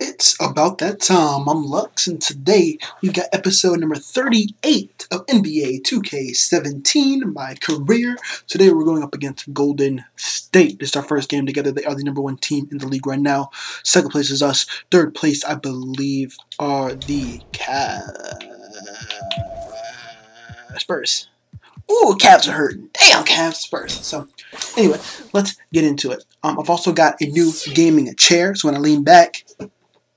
It's about that time. I'm Lux, and today we've got episode number 38 of NBA 2K17, my career. Today we're going up against Golden State. This is our first game together. They are the number one team in the league right now. Second place is us. Third place, I believe, are the Cavs. Spurs. Ooh, Cavs are hurting. Damn, Cavs, Spurs. So, anyway, let's get into it. Um, I've also got a new gaming chair, so when I lean back,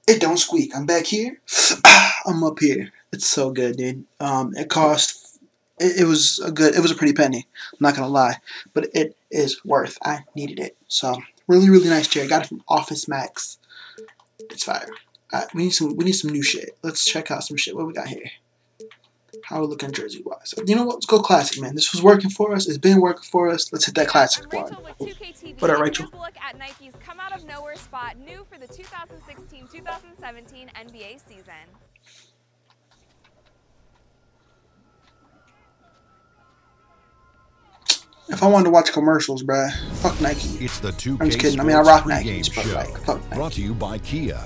it don't squeak. I'm back here. I'm up here. It's so good, dude. Um, it cost. It, it, was a good. It was a pretty penny. I'm not gonna lie, but it is worth. I needed it. So really, really nice chair. I got it from Office Max. It's fire. Right, we need some. We need some new shit. Let's check out some shit. What we got here? How we looking jersey wise? You know what? Let's go classic, man. This was working for us. It's been working for us. Let's hit that classic one. What up, Rachel? Look at Nike's come out of nowhere spot, new for the 2016-2017 NBA season. If I wanted to watch commercials, bruh, fuck Nike. It's the 2K I'm just kidding. I mean, I rock Nikes, but like, fuck Nike. Brought to you by Kia.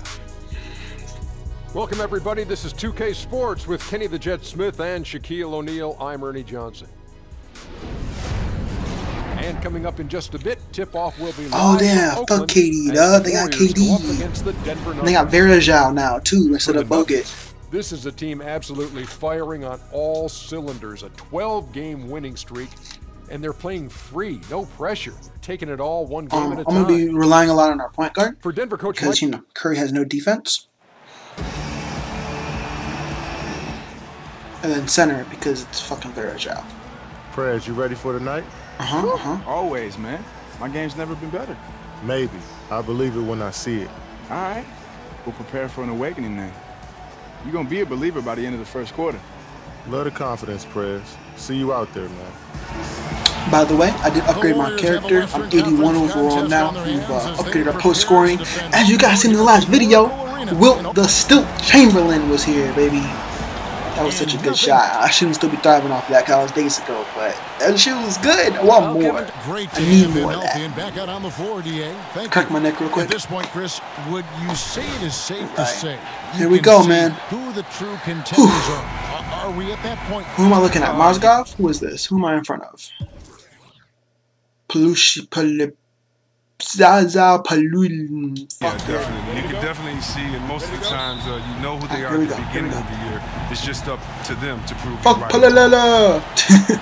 Welcome, everybody. This is 2K Sports with Kenny the Jet Smith and Shaquille O'Neal. I'm Ernie Johnson. And coming up in just a bit, tip-off will be Oh, damn. Fuck KD, dog. They got KD. The they got Varejao now, too, instead of Bogut. This is a team absolutely firing on all cylinders. A 12-game winning streak. And they're playing free, no pressure, taking it all one game um, at a I'm time. I'm gonna be relying a lot on our point guard for Denver coach because you know Curry has no defense. And then center because it's fucking Varejao. Prez, you ready for tonight? Uh-huh, uh-huh. Always, man. My game's never been better. Maybe. I believe it when I see it. All right. We'll prepare for an awakening then. You're going to be a believer by the end of the first quarter. Love the confidence, prayers. See you out there, man. By the way, I did upgrade my character. I'm 81 overall now. We've uh, upgraded our post scoring. As you guys seen in the last video, Wilt the Stilt Chamberlain was here, baby. That was such a good shot. I shouldn't still be thriving off that because I was days ago, but that shit was good. I want more. I need more of that. Back out on the floor, DA. Thank Crack my neck real quick. At this point, Chris, would you say it is safe to say? Here we go, man. Who the true contenders are? Are- Are we at that point? Who am I looking at? Uh, Mozgov? Who is this? Who am I in front of? Pelushi Palip Zaza Palul. Yeah, definitely. You can definitely see, and most of the times uh, you know who they Here are at the go, beginning of the year. It's just up to them to prove Fuck it right. Palalala.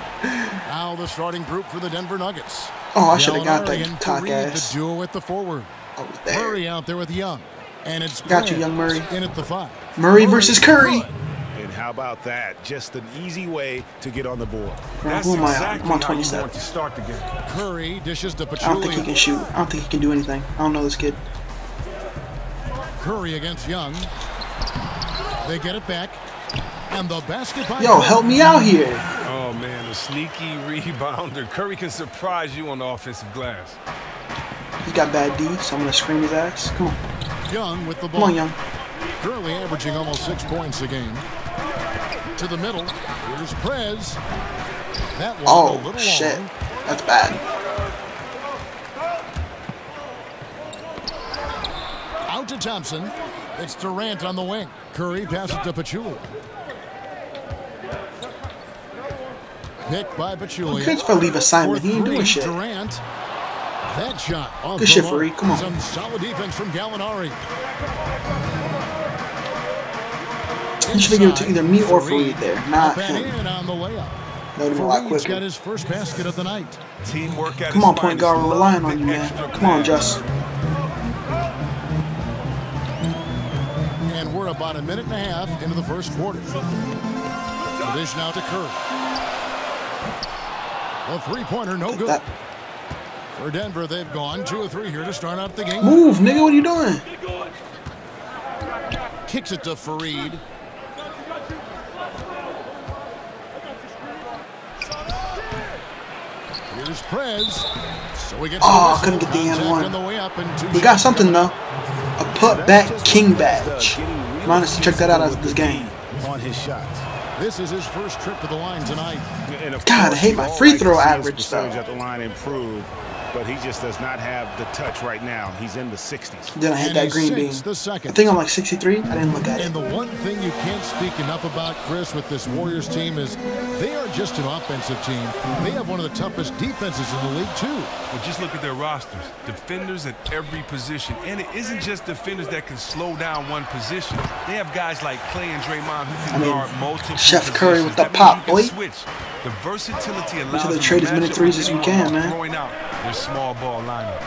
Now the starting group for the Denver Nuggets. Oh, I should have got that and cock ass. The duo at the forward. I was there. Murray out there with Young. And it's Got you, young Murray. in at the five. Murray versus Curry. good. And how about that? Just an easy way to get on the board. That's who am I? exactly I'm on you 27. want to start the game. Curry dishes to I don't think he can shoot. I don't think he can do anything. I don't know this kid. Curry against Young. They get it back. And the basket by Yo, help me out here. Oh, man, a sneaky rebounder. Curry can surprise you on the offensive glass. He's got bad D, so I'm gonna scream his ass. Come on, Young with the come ball. on, young. Currently averaging almost six points a game. To the middle. Here's Prez. That one a Oh little shit, long. that's bad. Out to Thompson. It's Durant on the wing. Curry passes to Pachulia. Picked by Pachulia. Good for leave assignment. He ain't doing shit. Durant. That shot off Good the shit. Faried. Come on. Some solid defense from Gallinari. You should have given it to Inside, either me or Faried. Faried there, not Up him. on the layup. That would have been a lot Faried's got his first basket of the night. Teamwork at Come on, point guard, we're relying on you, man. Come on, pass. Just. And we're about a minute and a half into the first quarter. The dish now to Curry. The three-pointer, no good. That For Denver, they've gone two or three here to start out the game. move, nigga. What are you doing? Kicks it to Faried. Here's Prez. So he gets Oh, the couldn't get the and Contact one. on the way up and two We got something though. A put back king badge. Honestly, check that out as this game. On his shots. This is his first trip to the line tonight. God, I hate my free throw see average, though. at the line improve. But he just does not have the touch right now. He's in the 60s. Then I hit And that green bean. sinks the I think I'm like 63. I didn't look at it. And the one thing you can't speak enough about, Chris, with this Warriors team is they are just an offensive team. They have one of the toughest defenses in the league, too. Well, just look at their rosters. Defenders at every position. And it isn't just defenders that can slow down one position. They have guys like Klay and Draymond who can I mean, guard multiple Chef Curry with the That means pop, you can boy. Switch. The versatility allows they them trade to as many threes as we can, while man. Throwing out small ball lineup.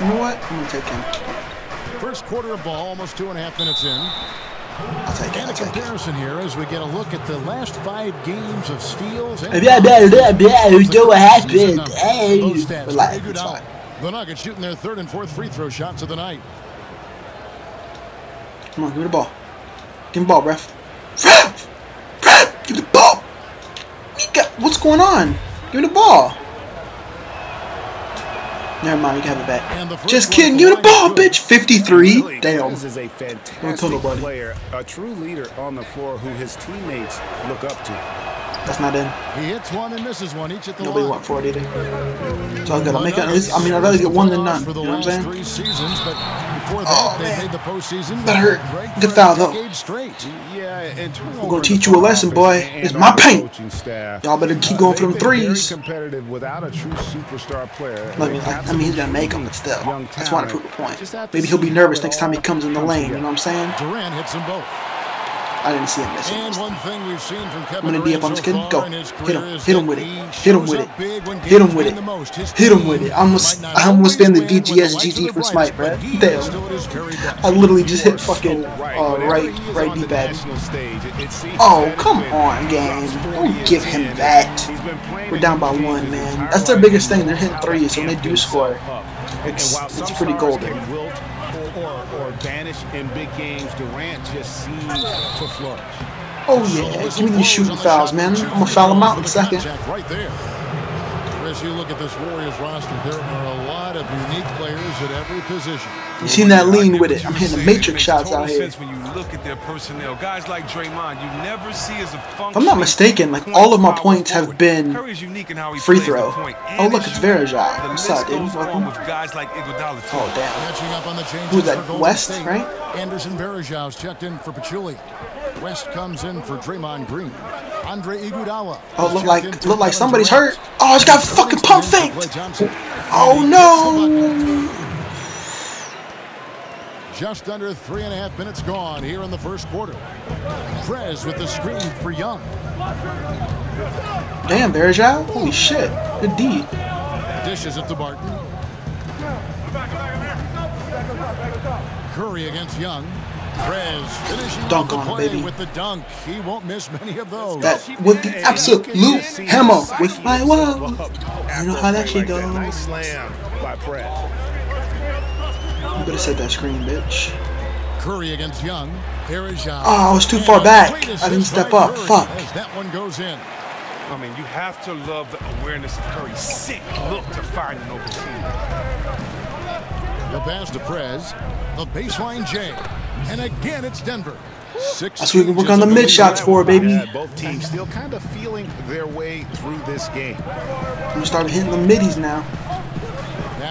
You know what? I'm gonna take him. First quarter of ball, almost two and a half minutes in. I'll take it. And a I'll take it. comparison here as we get a look at the last five games of steals. And Yeah, yeah, yeah, yeah, Those do what happened. Hey, Those stats, relax, very good it's out. fine. The Nuggets shooting their third and fourth free throw shots of the night. Come on, give me the ball. Give me the ball, ref. Ref! Ref! Give me the ball! We what's going on? Give me the ball. Never mind, we can have it the first Just kidding. Give the me ball, bitch. 53. Damn. Prez is a fantastic player, a true leader on the floor who his teammates look up to. That's not in. He hits one and misses one each at the Nobody line. want 40 either. Good. I'll The make it. I mean, I'd rather get one than none. You know what I'm saying? Three seasons, but before that, Oh, they man. made the postseason. That hurt. Greg Good foul, though. decade straight. Yeah, and We're gonna teach you a lesson, boy. It's my paint. Y'all better keep going for them threes. Competitive without a true superstar player. I mean, I, I mean, he's gonna make them, but still, I just want to prove a point. Maybe he'll be nervous next time he comes in the lane. You know what I'm saying? Durant hits them both. I didn't see him missing. And this one time. thing we've seen from Kevin I'm gonna D Durant up on so this kid. far Go. Hit him. Hit him with it. Hit him with it. Hit him with it. the most. His Hit him with it. I almost, I almost spammed the win when the lights VGSGG for smite, bruh. Damn. is still at his very best. I literally just hit fucking right. uh, right, right D-pad. national stage, it- it seems Oh, come on, game. Don't give him that. He's been playing We're down by one, man. That's their biggest thing. They're hitting How threes, so when they do score, it's- it's pretty golden. can wilt Or, or, or vanish in big games, Durant just seems to flourish. Oh yeah, give me these shooting fouls, man. I'm gonna foul him out in a second. Right there. As you look at this Warriors roster, there are a lot of unique players at every position. You seen that lean with it? I'm hitting the matrix shots out here. when you look at their personnel. Guys like Draymond, you never see as a function. If I'm not mistaken, like all of my points have been Curry's unique in how he free throw. Oh, look, it's. Verajai. What's up, dude? Welcome. like. Oh damn. Up on the changes Who's that, West, right? Anderson Varejao's checked in for Pachulia. West comes in for Draymond Green. Andre Iguodala. Oh, look like look like somebody's hurt. Oh, it's got fucking pump faked. Oh no. Just under three and a half minutes gone here in the first quarter. Prez with the screen for Young. Damn, Verajai. Holy shit. Good D. Dishes it to Barton. Curry against Young. Prez finishing Dunk on him, baby. with the dunk. He won't miss many of those. That with the absolute hammer with my wall. You know how that shit goes. Nice slam by Pratt. You better set that screen, bitch. Curry against Young. Varejao. Oh, I was too far back. I didn't step up. Fuck. That one goes in. I mean, you have to love the awareness of Curry's sick look to find an open team. The pass to Prez. The baseline J. And again, it's Denver. Six That's what we can work on the mid shots for, baby. Yeah, both teams still kind of feeling their way through this game. I'm gonna start hitting the middies now.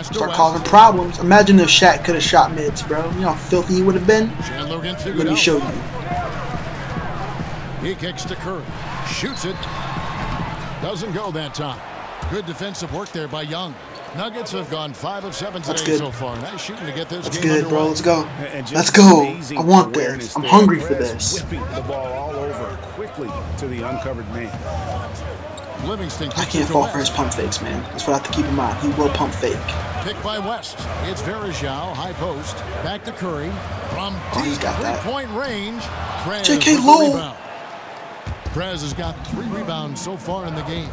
Start causing problems. Imagine if Shaq could have shot mids, bro. You know how filthy he would have been? Let me show you. He kicks to Curry. Shoots it. Doesn't go that time. Good defensive work there by Young. Nuggets have gone 5 of 7 That's today good. so far. Nice shooting to get this That's game good, bro. Let's go. Let's go. I want this. I'm hungry for this. The ball all over quickly to the uncovered man. Livingston I can't fall for his pump fakes, man. That's what I have to keep in mind. He will pump fake. Pick by West. It's Varejao, high post. Back to Curry. From Oh, he's deep got that. three-point range. JK Lowe. Rebound. Prez has got three rebounds so far in the game.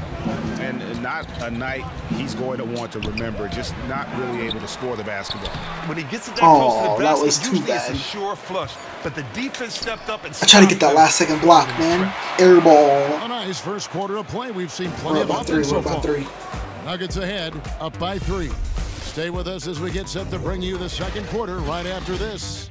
And not a night he's going to want to remember, just not really able to score the basketball. When he gets it that Oh, close to the oh, that basket, was too usually it's bad. a sure flush. But the defense stepped up and I tried to get that last second block, man. Air ball. Oh, a nice first quarter of play. We've seen We're plenty of about three. offense We're so about far. three. Nuggets ahead, up by three. Stay with us as we get set to bring you the second quarter right after this.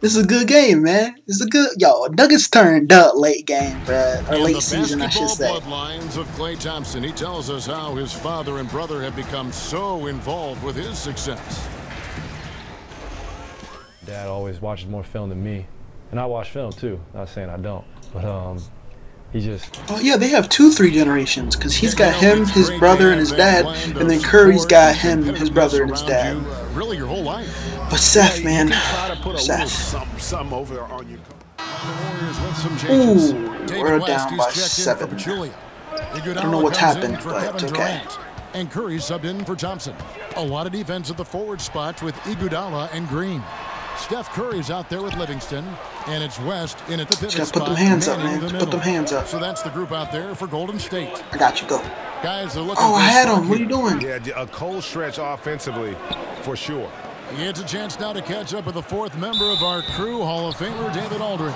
This is a good game, man. It's a good yo. Nuggets turned up late game, bruh. or And late the season, I should basketball say. bloodlines of Klay Thompson. He tells us how his father and brother have become so involved with his success. Dad always watches more film than me, and I watch film too. Not saying I don't, but um, he just Oh yeah, they have two three generations because he's got him, his brother, and his dad, and then Curry's got him, his brother, and his dad. Really, your whole life. But Seth, man, You can try to put a little Seth. something, something over on your. The Warriors with some changes. Ooh, we're down by seven. in for Pachulia. I don't know what's happened, but it's okay. And Curry subbed in for Thompson. A lot of defense at the forward spot with Iguodala and Green. Steph Curry's out there with Livingston, and it's West in at the pivot Just put spot. them hands up, manning man. the put middle. them hands up. So that's the group out there for Golden State. I got you. Go. Guys are looking Oh, for I a had spark him. What are you doing? Yeah, a cold stretch offensively, for sure. He gets a chance now to catch up with the fourth member of our crew, Hall of Famer David Aldridge.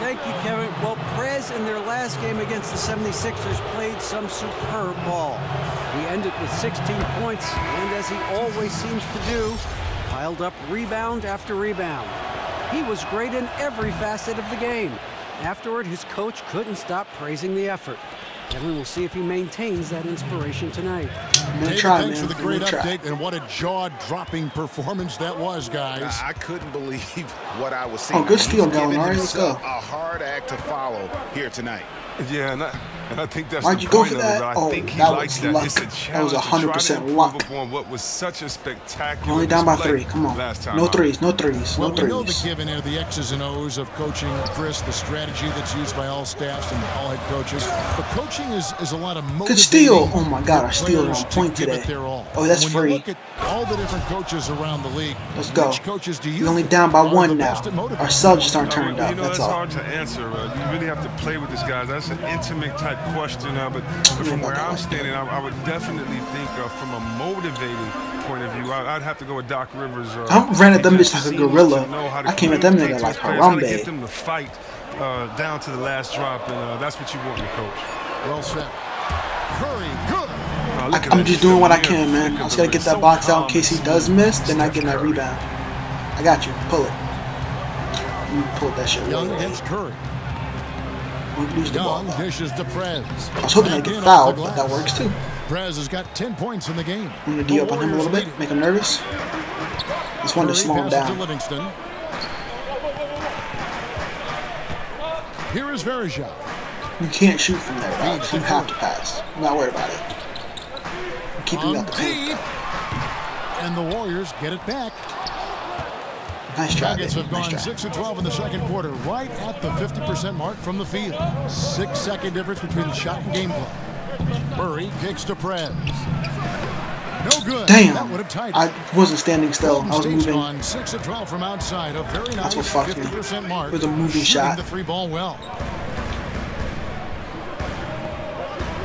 Thank you, Kevin. Well, Prez in their last game against the 76ers played some superb ball. He ended with 16 points, and as he always seems to do, piled up rebound after rebound. He was great in every facet of the game. Afterward, his coach couldn't stop praising the effort. Kevin will see if he maintains that inspiration tonight. I'm David, try, thanks man. for the I'm great gonna try. update, and what a jaw-dropping performance that was, guys. I couldn't believe what I was seeing. Oh, good steal, He's Gallinari. Let's go. A hard act to follow here tonight. Yeah, and I, think that's Why'd the you go for of that? it. I Oh, think he that likes was that. luck. It's a That was challenge to try to 100% luck. upon what was such a spectacular Only down by three. Come on. Last time No threes. No threes. Well, No we know the threes. given are the X's and O's of coaching, Chris, the strategy that's used by all staffs and all head coaches. But coaching is, is a lot of motivating. Good steal. Oh my God, your I steal players on point to give today. it their all. Oh, that's when free. Look at all the different coaches around the league. Let's go. Which coaches do you We're only down by one now. best at motivating? Our subs just aren't turned you up. know, That's that's all. hard to answer. Uh, you really have to play with this guy. That's an intimate type question. Uh, but, but from where I'm standing, I, I would definitely think uh, from a motivating point of view, I, I'd have to go with Doc Rivers. Uh, I ran at them he bitches like a gorilla. know how to I came at them nigga like his players, how to Harambe. Get them to fight uh, down to the last drop, and uh, that's what you want in a coach. Well said. Curry, good. Uh, I, I'm just doing what I can, man. I just gotta get that So box out in case he does smooth. miss. Then I get that Curry. rebound. I got you. Pull it. You pull that shit Young away. against Curry. Lose the ball. Young dishes to Prez. I was hoping I'd get fouled, but that works too. Prez has got 10 points in the game. I'm gonna D The up on him a little bit, make him nervous. Just wanted to slow him to down. Livingston. Here is Verja. You can't shoot from there, Alex. You have to pass. I'm not worried about it. I'm keeping you On out the paint. And the Warriors get it back. Nice try, Nuggets have gone try. 6 and 12 in the second quarter, right at the 50% mark from the field. Six second difference between the shot and game clock. Murray kicks to Prez. No good. That Damn. would have tied. I wasn't standing still. Golden I was State's moving. gone 6 of 12 from outside. A very nice That's what fucked me. 50% mark. It was a moving shot. the three ball well.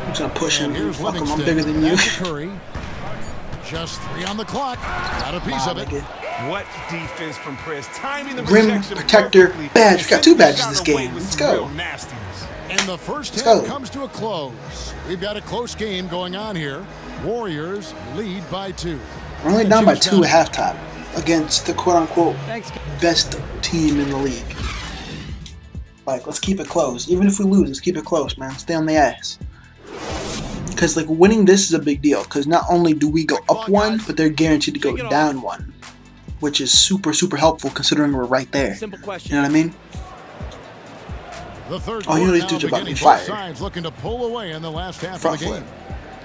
I'm just gonna push him. Here's Fuck him. I'm bigger than you. Curry. Just three on the clock. Got a piece Nah, of it. nigga. What defense from Prez? Timing the Rim protector perfectly. badge. We got two Sent the badges this game. Let's go. And the 1st Let's half go. comes to a close. We've got a close game going on here. Warriors lead by two. We're only down by two at halftime against the quote unquote Thanks. best team in the league. Like, let's keep it close. Even if we lose, let's keep it close, man. Stay on the ass. Because, like, winning this is a big deal. Because not only do we go up one, but they're guaranteed to go down one. Which is super, super helpful considering we're right there. Simple You know what I mean? The third Oh, you know these dudes about to be fired. looking to pull away in the last half Front of the game.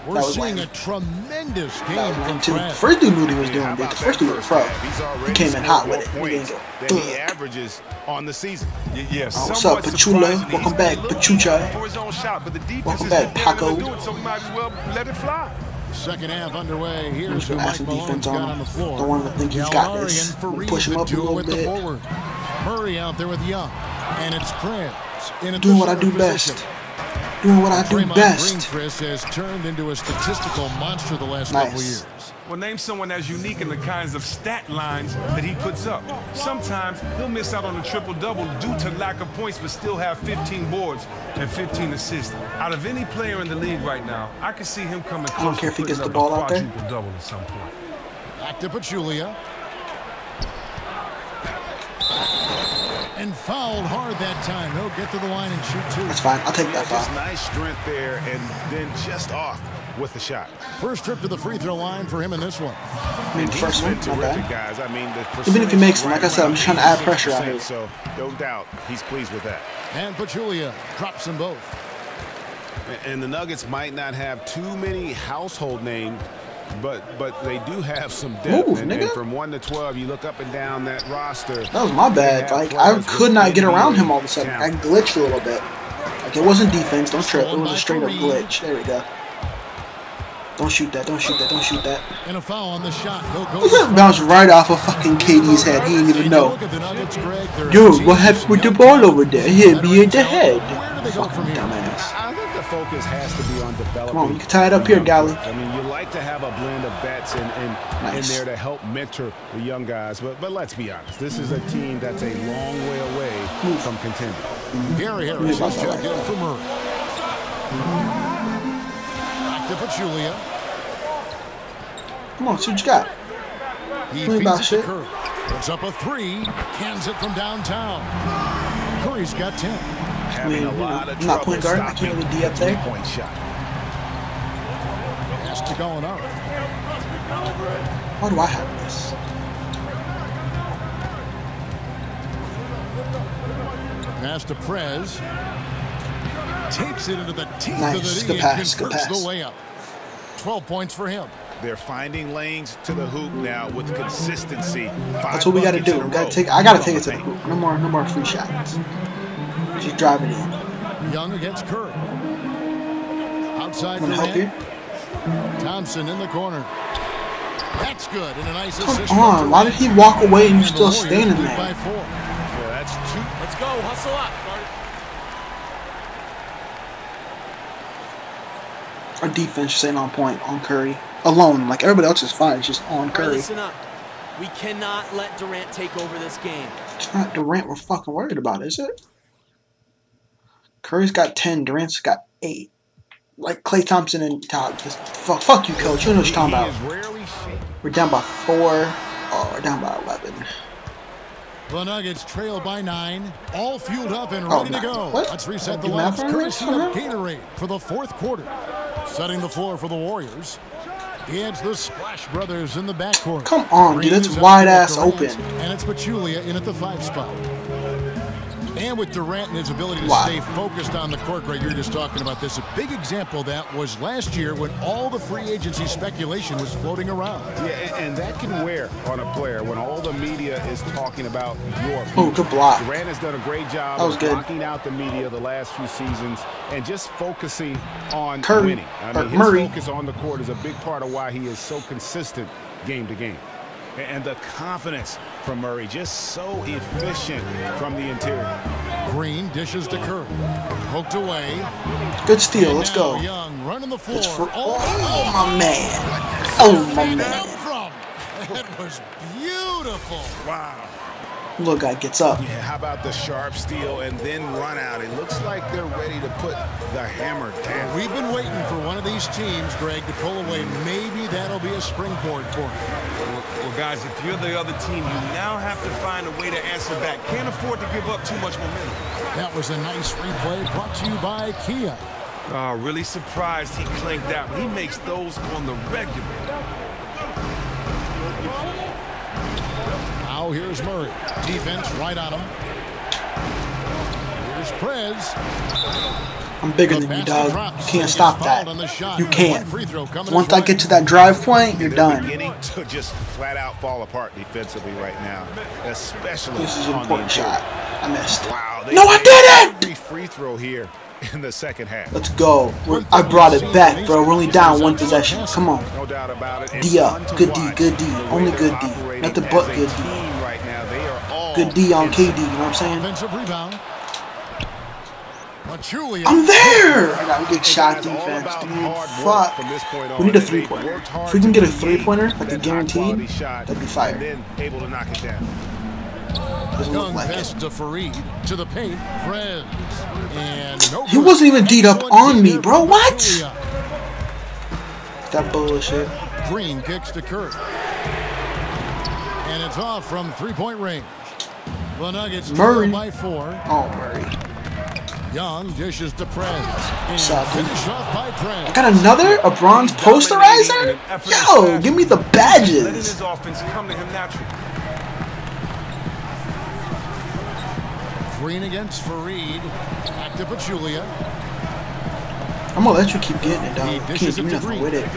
We're That was seeing lame. a tremendous game That was lame, too. Prez. First dude knew what he was doing, How dude. The first dude was pro. half? He's already He came in hot with it. He didn't than go, he averages on the season. Y- Yeah, Oh, what's up, Pachula? Welcome back, been Pachucha. For his own shot, but the defense Welcome back, Paco. do it, so we might as well let it fly. Second half underway. Here's who Mike Malone's got on on the floor. Don't want to think he's got this. Push him up a little bit. forward. Murray out there with Young. And it's. In Doing what I do position. best. Doing what I do Draymond Green, best. Chris, has turned into a statistical monster the last couple years. Well, name someone as unique in the kinds of stat lines that he puts up. Sometimes he'll miss out on a triple double due to lack of points, but still have 15 boards and 15 assists. Out of any player in the league right now, I can see him coming close I don't care to if he gets the ball a out there. quadruple double at some point. Back to Pachulia. And fouled hard that time. He'll get to the line and shoot two. That's fine. I'll take that just foul. nice strength there, and then just off with the shot. First trip to the free throw line for him in this one. I mean, first one, not terrific, bad. guys. I mean, the Even if he makes them, like I said, I'm just trying to add pressure out 86%, here. So no doubt he's pleased with that. And Pachulia drops them both. And the Nuggets might not have too many household names, but but they do have some depth. Move, and, and nigga. from one to twelve, you look up and down that roster. That was my bad. Like I could not get around him all of a sudden. I glitched a little bit. Like it wasn't defense. Don't trip. It was a straight up glitch. There we go. Don't shoot that. Don't shoot that. Don't shoot that. And a foul on the shot. He'll go. to Bounced right off of fucking KD's head. He didn't even know. look at the Nuggets, Greg. They're a Dude, team what happened with the ball over there? He hit me in the head. Where do they go from Fucking dumbass. I think the focus has to be on developing. Come on, you can tie it up here, Gally. I mean, you like to have a blend of vets in, in, Nice. in there to help mentor the young guys. But but let's be honest, this is a team that's a long way away from contending. Gary Harris is checked in for Murray. Back to Pachulia. Come on, see what you got. He Tell me feeds about it to Curry. Puts up a three. Cans it from downtown. Curry's got 10. Having a lot know, of not point guard. I can't stopping really D up there. three-point shot. Pass to Gallinari. Why do I have this? Pass to Prez. Takes it into the teeth Nice. of the Good pass, and good converts pass. the layup. 12 points for him. They're finding lanes to the hoop now with consistency. That's what we got to do. We gotta take. I gotta take it to the hoop. No more. No more free shots. She's driving in. Young against Curry. Outside Want to help you? Thompson in the corner. That's good. And a nice Come assist. from on. Why did he walk away and you And the still standing lead by there? four. Well, that's two. Let's go. Hustle up. Our defense just ain't on point on Curry alone. Like everybody else is fine. It's just on All right, Curry. listen up. We cannot let Durant take over this game. It's not Durant we're fucking worried about, is it? Curry's got ten. Durant's got eight. Like Klay Thompson and Todd. Just fuck, fuck you, coach. You know what you're talking about. is rarely seen. We're down by four. Oh, we're down by eleven. The Nuggets trail by nine, all fueled up and Oh, ready to go. What? Let's reset the Do lineups on courtesy of. Gatorade for the fourth quarter. Setting the floor for the Warriors. It's the Splash Brothers in the backcourt. Come on, dude, Green that's is out wide ass open. And it's Pachulia in at the five spot. And with Durant and his ability to Wow. stay focused on the court, Greg, you're just talking about this. A big example of that was last year when all the free agency speculation was floating around. Yeah, and, and that can wear on a player when all the media is talking about your Oh, future. good block. Durant has done a great job That was of good. blocking out the media the last few seasons and just focusing on Curry- winning. I mean, his Murray. focus on the court is a big part of why he is so consistent game to game. A- And the confidence from Murray, just so efficient from the interior. Green dishes to Curry. Poked away. Good steal. Let's go. Young running the floor. It's for, all oh, my man. Oh, my Found it man. That was beautiful. Wow. Little guy gets up. Yeah, how about the sharp steal and then run out? It looks like they're ready to put the hammer down. We've been waiting for one of these teams, Greg, to pull away. Maybe that'll be a springboard for them. Well, well, guys, if you're the other team, you now have to find a way to answer back. Can't afford to give up too much momentum. That was a nice replay brought to you by Kia. Oh, really surprised he clanked out. He makes those on the regular. Now here's Murray. Defense right on him. Here's Prez. I'm bigger The than you, basket dog. You can't stop that. on the shot. You can't. free throw coming Once I get to that drive point, you're They're done. beginning to just flat out fall apart defensively right now, especially This is an important shot. I missed. Wow, No, I didn't! Free throw here in the second half. Let's go. We're, I brought it back, bro. We're only down one possession. Come on. No doubt about it. D up. Good D, good D. Only good D. Nothing but good D. team Right now, they are all Good D on KD. You know what I'm saying? Offensive rebound. Pachulia. I'm there. I got a good shot Guys, all defense, dude. Fuck. from this point We need a three They've pointer. If we can get a three pointer, like a that guaranteed, high-quality that'd be and fire. then able to knock it down. Doesn't look like it. to the paint. Prez. And no He wasn't even D'd up on me, bro. What? Pachulia. That bullshit. Green kicks to Curry. And it's off from three-point range. The Nuggets Murray. by four. Oh, Murray. Young dishes to Prez. And finish off by Prez. I got another? A bronze posterizer? Yo, give me the Letting badges. his offense come to him naturally. Green against Faried. Back to Pachulia. I'm gonna let you keep getting it, dog. You can't do nothing Green. with it.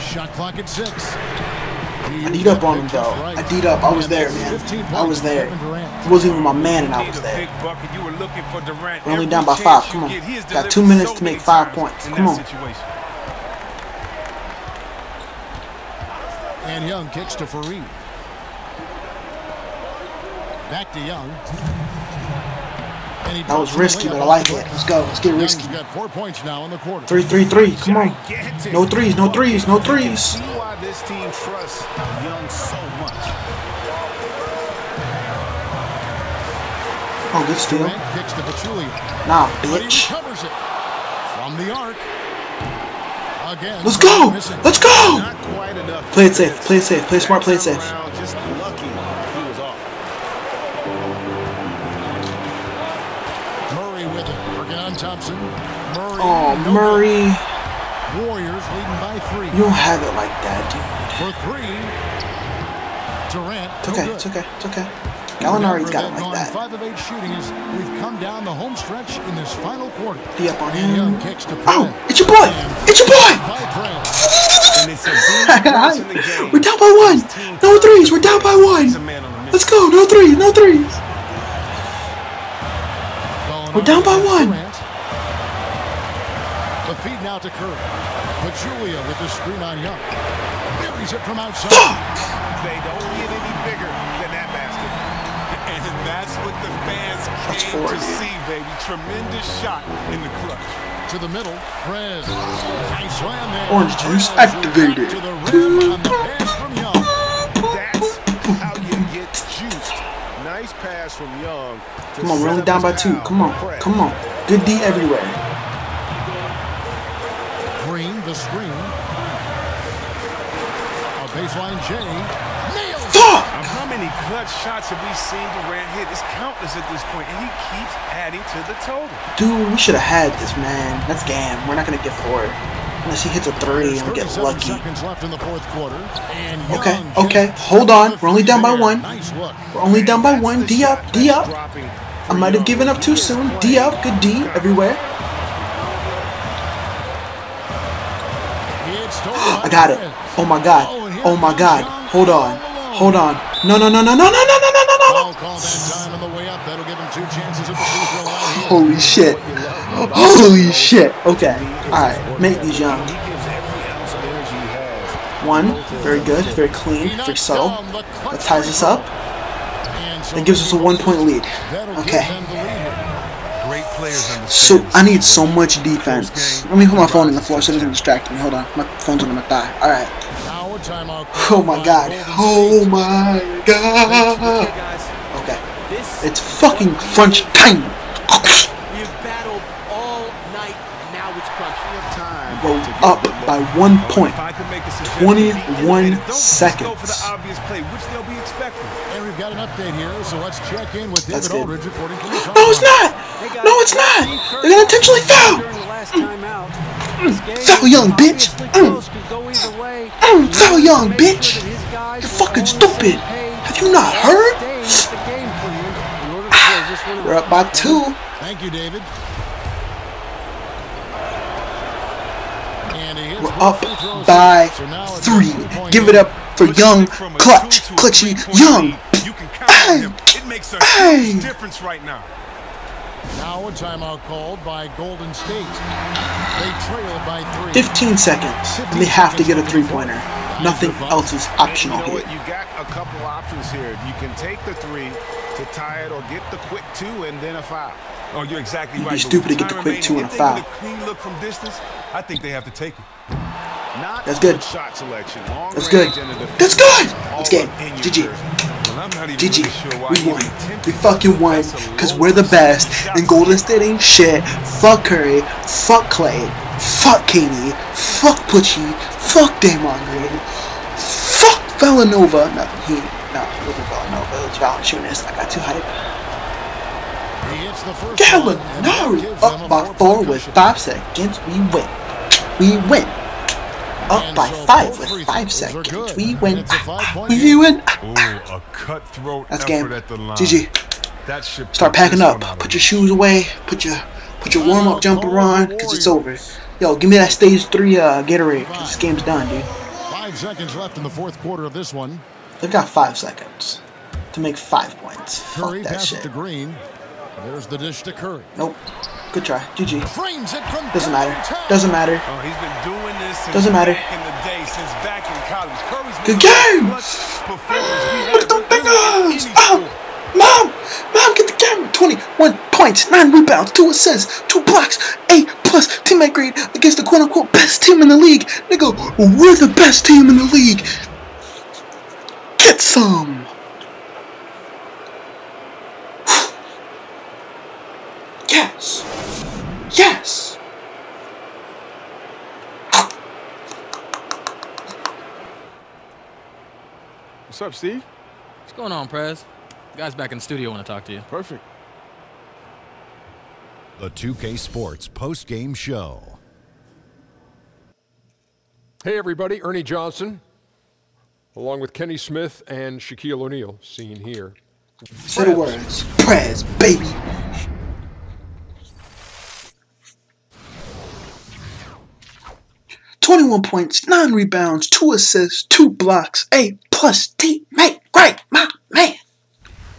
Shot clock at six. I D'd up on him, though. I D'd up. I was there, man. I was there. He wasn't even my man, and I was there. were only down by five. Come on. Got two minutes to make five points. Come on. And Young kicks to Faried. Back to Young. That was risky, but I like it. Let's go. Let's get risky. Three, three, three. Come on. No threes. No threes. No threes. Oh, good steal. Nah, bitch. From the arc. Again, Let's go! Let's go! Play it safe. Play it safe. Play smart. Play it safe. Thompson. Murray. Oh, no Murray. good. Warriors leading by three. You don't have it like that, dude. For three. Durant. It's no okay. good. It's okay. It's okay. Gallinari's got it like that. Five of eight shooting as we've come down the home stretch in this final quarter. Be up on And Young him. kicks to Oh, it's your boy. It's your boy. By Prez. And it's a big cross in the game. We're down by one. No threes. We're down by one. man on a mission. Let's go. No threes. No threes. We're down by one. Durant. The feed now to Curry. Pachulia with the screen on Young. Buries it from outside. They don't get any bigger than that basket. And that's what the fans came four, to dude. see, baby. Tremendous shot in the clutch. To the middle. Prez. Nice slam there. Orange juice activated. To the rim on the pass from Young. That's how you get juiced. Nice pass from Young. Come on. We're only down by two. Come on. Come on. Good D everywhere. Green, the screen. A baseline J. Nails. Fuck. How many clutch shots have we seen Durant hit? It's countless at this point, and he keeps adding to the total. Dude, we should have had this, man. That's game. We're not gonna get four. Unless he hits a three and we get lucky. seconds left in the fourth quarter. And Okay, okay. Hold on. We're only down by one. Nice. We're only down by one. D up. D up. I might have given up too soon. D up. Good D everywhere. It's stolen I got it. Oh my god. Oh, my god. Hold on. Hold on. No, no, no, no, no, no, no, no, no, no, no. Foul call that time on the way up. That'll give him two chances at the free throw line here. Holy shit. Holy shit. Okay. Alright. Make these young. He gives every ounce of energy he has. One. Very good. Very clean. Very subtle. down the clutch That ties us up. That gives us a one point lead. Okay. So I need so much defense. Let me put my phone in the floor so it doesn't distract me. Hold on. My phone's under my thigh. Alright. Oh my god. Oh my god. Okay. It's fucking crunch time. Go up by one point. 21 seconds update here, so let's check in with David Aldridge according to the No, it's not! No, it's not! They're gonna intentionally mm. foul! Foul young bitch! Mm. Mm, foul young bitch! You're fucking stupid! Have you not heard? Ah, we're up by two. Thank you, David. We're up by three. Give it up for Young Clutch. Clutchy Young lead, You can count on him. It makes a huge difference right now. Now a timeout called by Golden State. They trail by three. 15 seconds. And they have to get a three pointer. Nothing else is optional you know here. what? You got a couple options here. You can take the three to tie it or get the quick two and then a foul. Oh, you're exactly You'd be right. stupid to get the quick two and a if they get foul. a clean look from distance, I think they have to take it. Not That's good. Shot selection. That's good. range and a That's good. all Let's game. up in GG. Jersey. Well, I'm not even GG. We won. We fucking won. Because we're the best. And Golden State ain't shit. Fuck Curry. Fuck Klay. Fuck KD. Fuck Pucci. Fuck Damon Green. Fuck Villanova. No, he, no, it wasn't Villanova. It Valanciunas. I got too hype. He the first one, and that'll Gallinari up by four with five seconds. We win. We win. Up by five with five seconds. We win. it's We win. Ooh, a cutthroat That's game. at the line. GG. Start packing up. Put your shoes away. Put your put your warm up jumper on, cause it's over. Yo, give me that stage three uh, Gatorade, cause this game's done, dude. Five seconds left in the fourth quarter of this one. They've got five seconds to make five points. Curry Fuck that shit. to Green. There's the dish to Curry. Nope. Good try. GG. Frames it from Doesn't matter. Doesn't matter. Oh, he's been doing this since Doesn't matter. in the day, since back in college. Curry's Good game. clutch performance we Look at had them with him in fingers. Oh, mom, mom, get the camera. Twenty-one points, nine rebounds, two assists, two blocks, eight plus teammate grade against the quote-unquote best team in the league. Nigga, we're the best team in the league. Get some. Yes. Yes. What's up, Steve? What's going on, Prez? The guys back in the studio want to talk to you. Perfect. The 2K Sports post-game show. Hey, everybody, Ernie Johnson, along with Kenny Smith and Shaquille O'Neal, seen here. Say the words. Prez, baby. Twenty-one points, nine rebounds, two assists, two blocks, A plus teammate Great, my man.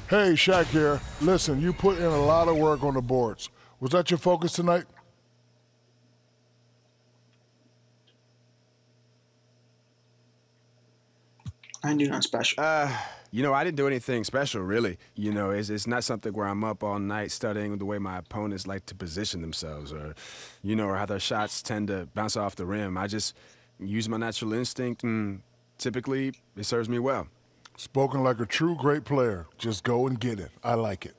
Hey, Shaq here. Listen, you put in a lot of work on the boards. Was that your focus tonight? I didn't special. Uh, you know, I didn't do anything special, really. You know, it's, it's not something where I'm up all night studying the way my opponents like to position themselves or, you know, or how their shots tend to bounce off the rim. I just use my natural instinct, and typically it serves me well. Spoken like a true great player. Just go and get it. I like it.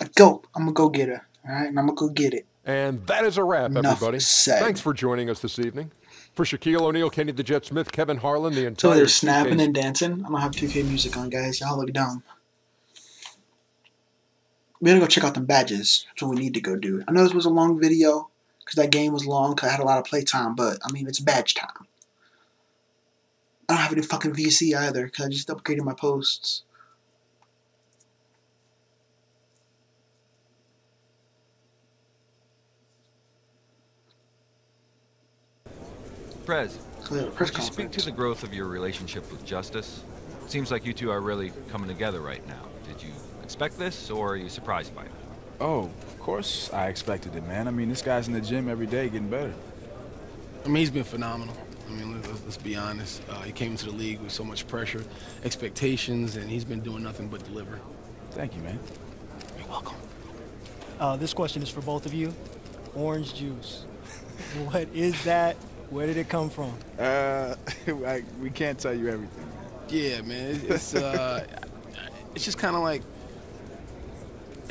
I go. I'm gonna go get her. All right, and I'm gonna go get it. And that is a wrap, Enough everybody. said. Thanks for joining us this evening. For Shaquille O'Neal, Kenny the Jet Smith, Kevin Harlan, the entire. So they're snapping 2K and dancing. I'm gonna have 2K music on, guys. Y'all look dumb. We gotta go check out them badges. That's what we need to go do. I know this was a long video because that game was long. Cause I had a lot of playtime, but I mean it's badge time. I don't have any fucking VC either because I just upgraded my posts. Prez, Clear the press you speak to the growth of your relationship with Justice? Seems like you two are really coming together right now. Did you expect this, or are you surprised by it? Oh, of course I expected it, man. I mean, this guy's in the gym every day getting better. I mean, he's been phenomenal. I mean, let's, let's be honest. Uh, he came into the league with so much pressure, expectations, and he's been doing nothing but deliver. Thank you, man. You're welcome. Uh, this question is for both of you. Orange juice. what is that? Where did it come from? Uh, I, we can't tell you everything. Yeah, man. It's uh, it's just kind of like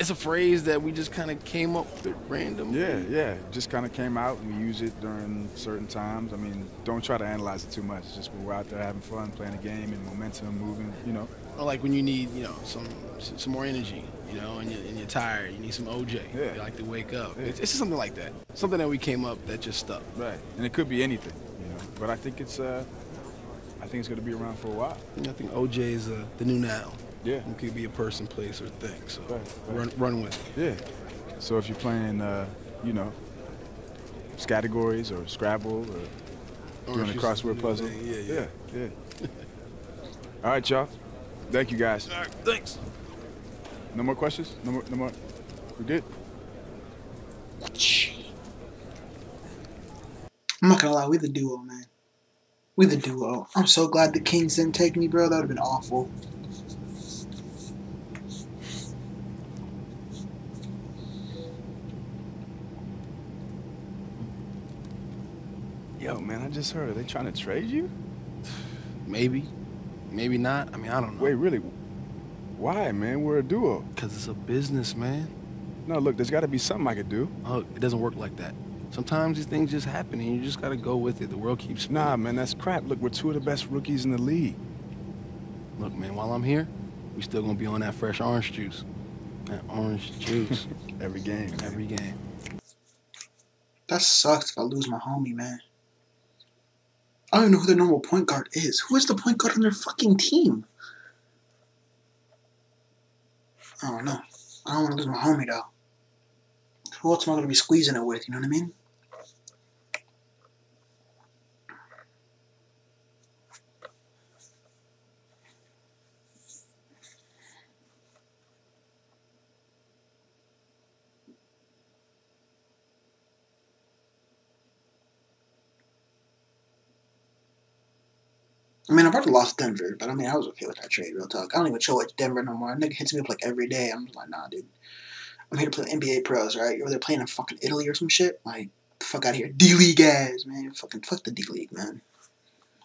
it's a phrase that we just kind of came up with randomly. Yeah, yeah. Just kind of came out. and We use it during certain times. I mean, don't try to analyze it too much. It's just we're out there having fun, playing a game, and momentum moving. You know. Or like when you need, you know, some some more energy, you know, and you're, and you're tired, you need some OJ. Yeah. You like to wake up. Yeah. It's, it's just something like that. Something that we came up that just stuck. Right. And it could be anything. You know. But I think it's uh, I think it's gonna be around for a while. I think OJ is uh, the new now. Yeah. It could be a person, place, or thing. So Right, right. run run with it. Yeah. So if you're playing, uh, you know, categories or Scrabble or doing a Orange juice is crossword puzzle. thing. Yeah, yeah. yeah. yeah. All right, y'all. Thank you, guys. All right, thanks. No more questions? No more. No more. We good? I'm not gonna lie, we the duo, man. We the duo. I'm so glad the Kings didn't take me, bro. That would have been awful. Yo, man, I just heard. Are they trying to trade you? Maybe, maybe not. I mean, I don't know. Wait, really? Why, man? We're a duo. Because it's a business, man. No, look, there's got to be something I could do. Oh, it doesn't work like that. Sometimes these things just happen, and you just gotta go with it. The world keeps spinning. Nah, man, that's crap. Look, we're two of the best rookies in the league. Look, man, while I'm here, we still gonna be on that fresh orange juice. That orange juice. Every game. Every game. That sucks if I lose my homie, man. I don't even know who their normal point guard is. Who is the point guard on their fucking team? I don't know. I don't want to lose my homie though. Who else am I gonna be squeezing it with? You know what I mean? I mean, I've already lost Denver, but I mean, I was okay with that trade, real talk. I don't even chill with Denver no more. That nigga hits me up like every day. I'm just like, nah, dude. I'm here to play NBA pros, right? You're over there playing in fucking Italy or some shit. Like, fuck out of here. D League guys, man. Fucking fuck the D League, man.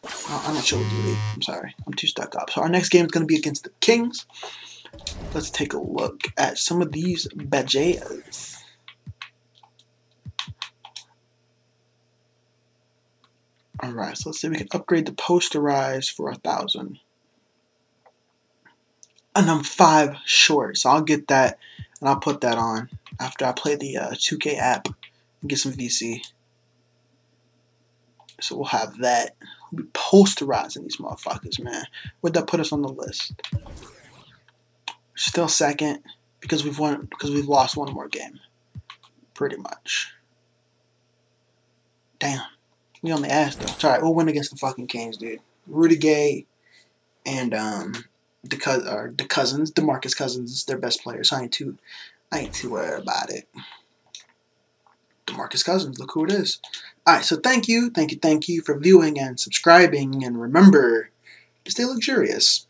I- I'm not chill with D League. I'm sorry. I'm too stuck up. So our next game is going to be against the Kings. Let's take a look at some of these badges. Alright, so let's see we can upgrade the posterize for a thousand. And I'm five short, so I'll get that and I'll put that on after I play the uh, 2K app and get some VC. So we'll have that. We'll be posterizing these motherfuckers, man. Would that put us on the list? Still second because we've won because we've lost one more game. Pretty much. Damn. We on the ass though. It's alright, we'll win against the fucking Kings, dude. Rudy Gay and um the co- or the cousins, Demarcus Cousins is their best player. So I ain't too I ain't too worried about it. Demarcus Cousins, look who it is. Alright, so thank you, thank you, thank you for viewing and subscribing and remember to stay luxurious.